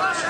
Russia!